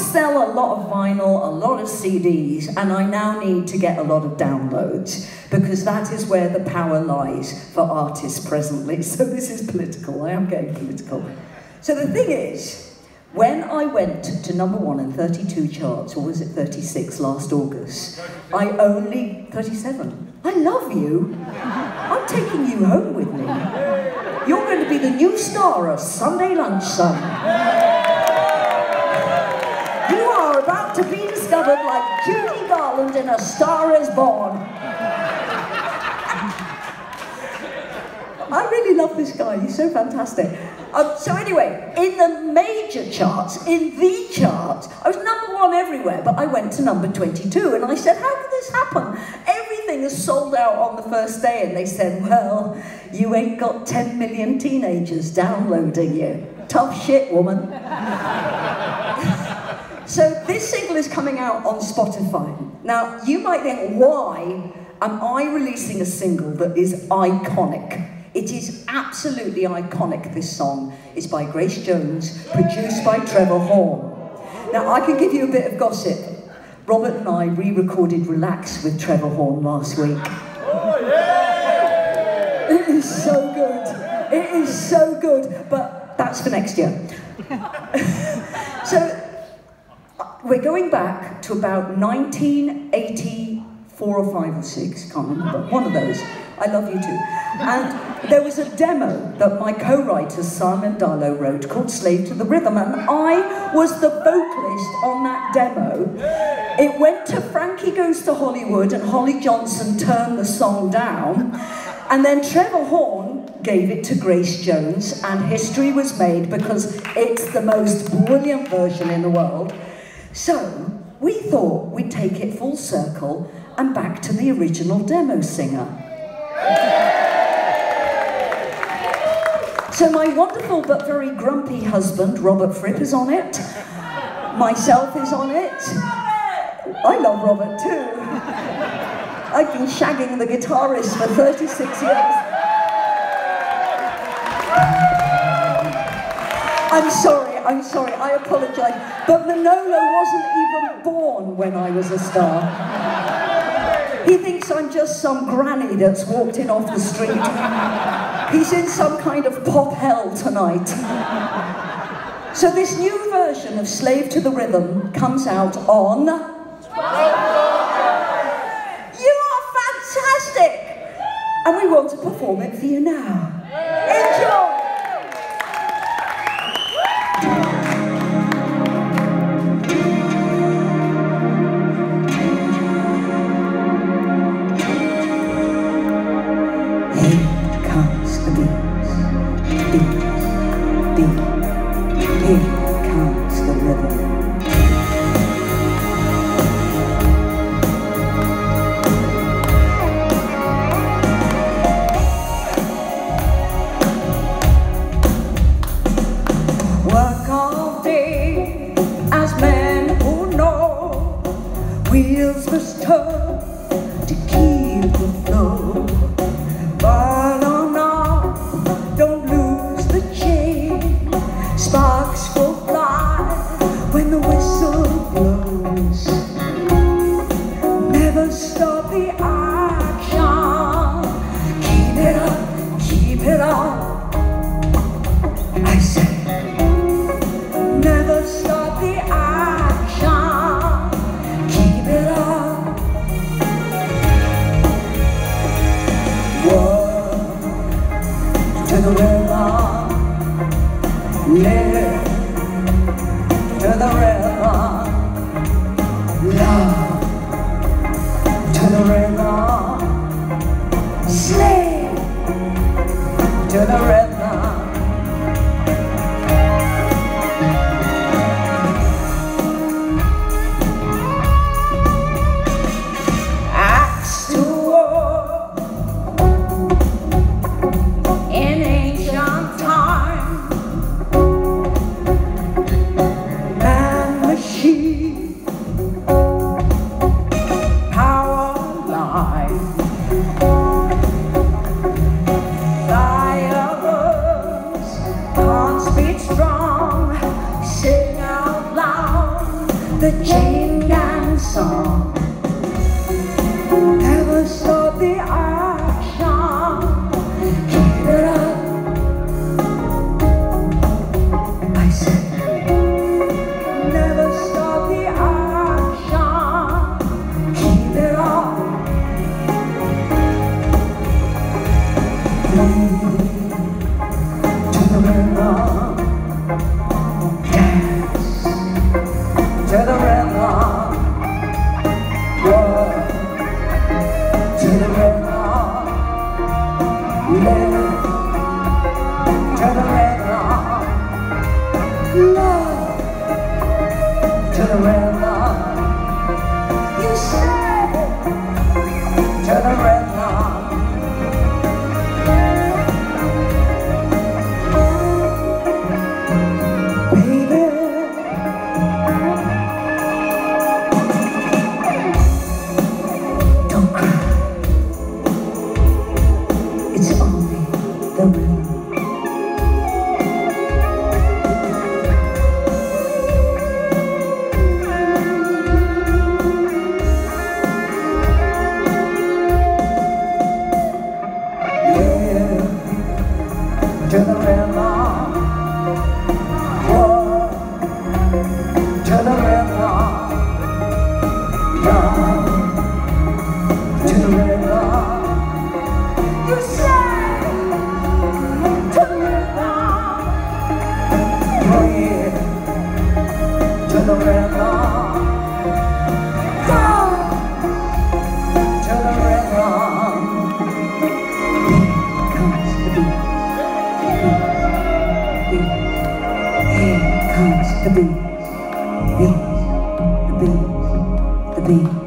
sell a lot of vinyl, a lot of CDs, and I now need to get a lot of downloads because that is where the power lies for artists presently. So this is political. I am getting political. So the thing is, when I went to number one in 32 charts, or was it 36 last August, I only, 37. I love you. I'm taking you home with me. You're going to be the new star of Sunday Lunch, son. Like Judy Garland in A Star is Born. I really love this guy, he's so fantastic. Um, so anyway, in the major charts, in the charts, I was number one everywhere, but I went to number 22 and I said, how could this happen? Everything is sold out on the first day and they said, well, you ain't got 10 million teenagers downloading you. Tough shit, woman. So this single is coming out on Spotify. Now, you might think, why am I releasing a single that is iconic? It is absolutely iconic, this song. It's by Grace Jones, produced by Trevor Horn. Now, I can give you a bit of gossip. Robert and I re-recorded Relax with Trevor Horn last week. Oh, yeah! It is so good. It is so good, but that's for next year. so, we're going back to about 1984 or 5 or 6, can't remember, one of those. I love you too. And there was a demo that my co-writer Simon Darlow wrote called Slave to the Rhythm, and I was the vocalist on that demo. It went to Frankie Goes to Hollywood, and Holly Johnson turned the song down. And then Trevor Horn gave it to Grace Jones, and history was made because it's the most brilliant version in the world. So we thought we'd take it full circle and back to the original demo singer. So my wonderful but very grumpy husband, Robert Fripp, is on it. Myself is on it. I love Robert too. I've been shagging the guitarist for 36 years. I'm sorry, I'm sorry, I apologise. But Manolo wasn't even born when I was a star. He thinks I'm just some granny that's walked in off the street. He's in some kind of pop hell tonight. So this new version of Slave to the Rhythm comes out on... You are fantastic! And we want to perform it for you now. Enjoy! Fire the chain gang song. Adeus. Adeus. Adeus. bee.